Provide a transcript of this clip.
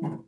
Hmm.